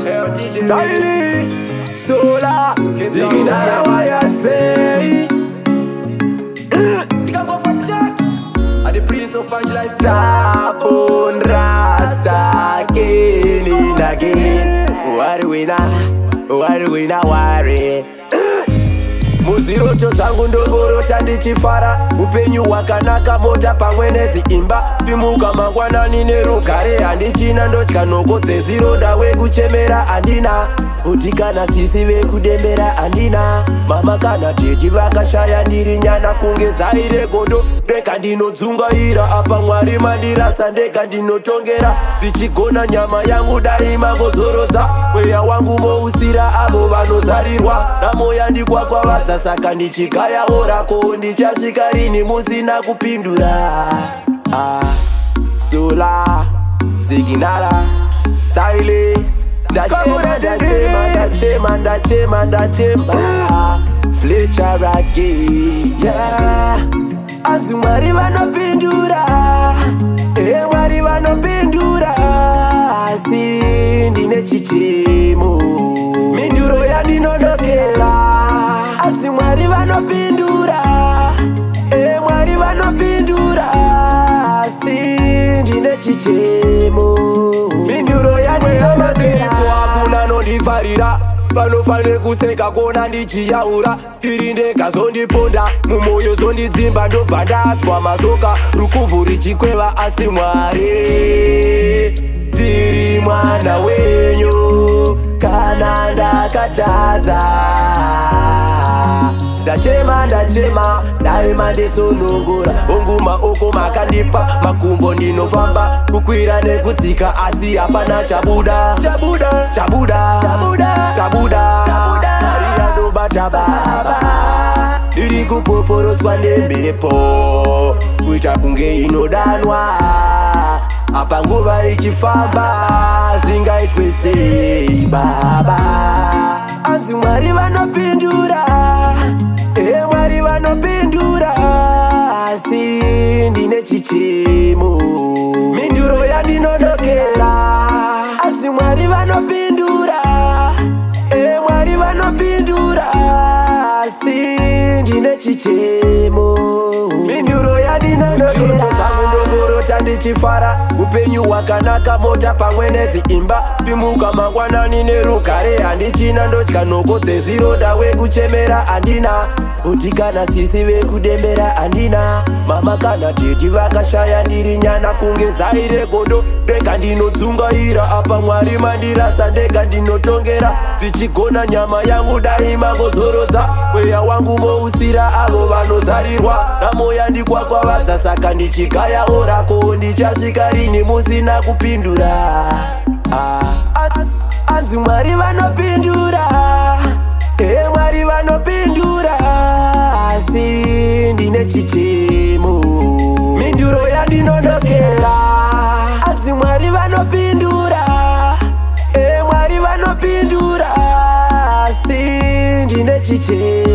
Styling, sola, digging out what you say. You can go for church. At the prince of Angela, stop on Rasta again and again. What do we not? What do we not worry? muziroto zvangu ndongorota ndichifara upenyu hwakanaka bota pamwe neziimba pimuka mangwanani nerugare handichina ndotya nhoko dzezvironda wekuchemera handina kuti kana sisi vekudembera handina mama kana jeji vakashaya ndiri nyana kunge zai regodo ndega ndinodzungaira apa mwari mandirasa ndega ndinotongera dzichigona nyama yangu dai mangozorodza mweya wangu mousira avo vanozarirwa namoya ndikwakwavadza saka ndichigayawo rako ndichasvika rini musina kupindura ah, sula signala styling flecharake anzi mwari vanopindura e mwari vanopindura asi ndine chichimu minduro yandinonokera anzi mwari vanopindura e mwari vanopindura asi ndine chichimu ndifarira panofane kuseka kuona ndichiyaura tiri ndega zondiponda mumwoyo zondidzimba ndobva ndatswa mazoka rukuvhu richikweva asi mwari tiri mwana wenyu kana ndakatadza ndachema ndachema daima ndisunungura unguma uku makandipa makumbo ndinofamba kukwira nekudzika asi hapana chabuda chabuda chabuda chabuda chabuda chabuda ndobata baba ndiri kupoporotswa nemhepo kuita kunge inodanwa apa nguva ichifamba zvingaitwe sei baba anzi mwari vanopi nechichemo minduro yandinodokera anzi mwari vanopindura e mwari vanopindura asi ndine chichemo minduro yandinodokera ndichifara upenyu hwakanaka mota pamwe neziimba pimuka mangwanani nerugare handichina ndotya nhoko dzeziroda wekuchemera handina kuti kana sisi vekudembera handina mama kana tedi vakashaya ndiri nyana kunge zai regodo ndega ndinodzungaira apa mwari mandirasa ndega ndinotongera dzichigona nyama yangu dai mangozorodza weya wangu mousira avo vanozarirwa namoya ndikwakwavadza saka ndichigayawo rako ndichasvika rini musina kupindura ah, ah, anzi mwari vanopindura e mwari vanopindura chichimu minduro yadinonokera adzi mwari vanopindura e mwari vanopindura si ndine chichimu